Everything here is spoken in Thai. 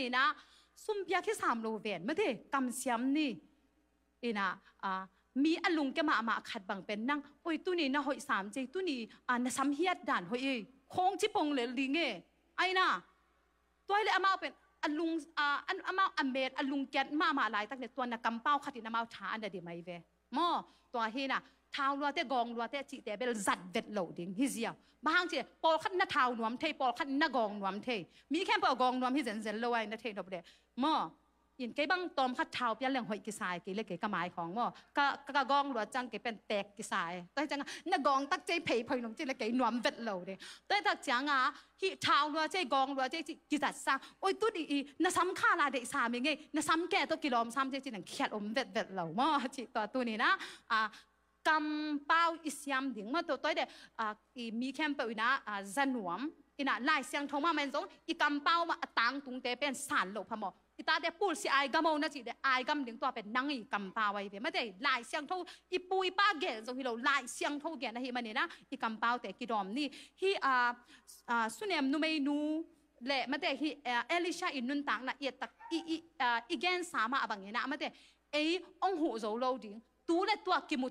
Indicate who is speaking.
Speaker 1: นี่นะซุ่มเปียกที่สามโลเวนไม่ได้กำเสียมนี่อีนะอ่ามีอลุงแกมามาขัดบังเป็นนั่งโอ้ยตุนี่นะหอยสามเจตุนี่อ่านะซ้ำเฮียดด่านหอยโค้งชิปงเลยลิงเอ้ไอ้น่ะตัวเลยอามาเป็นอลุงอ่าอันอามาอเมดอลุงแกมามาหลายตั้งแต่ตัวนักกำเป้าขัดนามาช้าอันเดียไม่เว มอตัวเฮน่ะเท้าลัวแต่กองลัวแต่จิแต่เบลจัดเด็ดเหลาดิงฮิเซียวบางทีปอลขัดหน้าเท้านวมเทปอลขัดหน้ากองนวมเทมีแค่ปอลกองนวมฮิเซนเซนเลวไว้นะเทนบเดมอ ยินไกบังตอมขัดเท้าเปียเรื่องหอยกิสายกิเลกกหมายของมอกะกะกองลัวจังเกเป็นแตกกิสายแต่จังหน้ากองตักใจเพยเพยนมจิเลกนวมเวดเหลาเดแต่ถ้าจังอ่ะฮิเท้าลัวใจกองลัวใจกิจัดซาโอ้ยตุ๊ดอีน่ะซ้ำค่าลาเดสามีไงน่ะซ้ำแก่ตัวกิโลมซ้ำใจจิหนังแคดอมเวดเวดเหลามอจิตัวตัวนี้นะอ่า อีน่ะลายเสียงทงมาเหมือนจงอีกำเป้ามาตังตุงเตเป็นสารโลกพมออีตาเดปูลสิไอกำมอนะจีเดไอกำหนึ่งตัวเป็นนังอีกำเป้าไว้เวไม่ได้ลายเสียงทงอีปุยป้าเกลจงฮิโลลายเสียงทงแกนะฮิมันเนี่ยนะอีกำเป้าแต่กิดอมนี่ฮีอ่าอ่าสุเนมนุเมนูเลไม่ได้ฮีเอลิชาอินนุนตังนะเอตักอีอีอ่าอีแกนสามารถบังเงนะไม่ได้เอ้องหูโจโลดิงตูเลตัวกิมุต